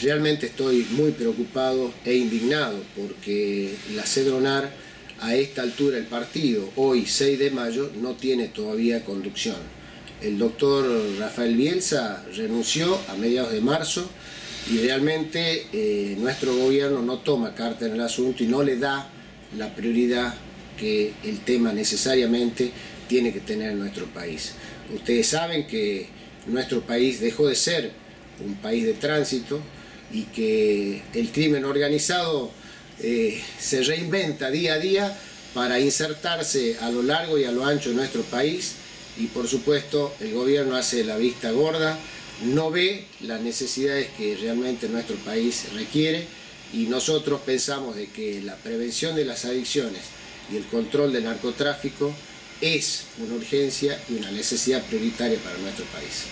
Realmente estoy muy preocupado e indignado porque la CEDRONAR a esta altura del partido, hoy 6 de mayo, no tiene todavía conducción. El doctor Rafael Bielsa renunció a mediados de marzo y realmente eh, nuestro gobierno no toma carta en el asunto y no le da la prioridad que el tema necesariamente tiene que tener en nuestro país. Ustedes saben que nuestro país dejó de ser un país de tránsito y que el crimen organizado eh, se reinventa día a día para insertarse a lo largo y a lo ancho de nuestro país y por supuesto el gobierno hace la vista gorda, no ve las necesidades que realmente nuestro país requiere y nosotros pensamos de que la prevención de las adicciones y el control del narcotráfico es una urgencia y una necesidad prioritaria para nuestro país.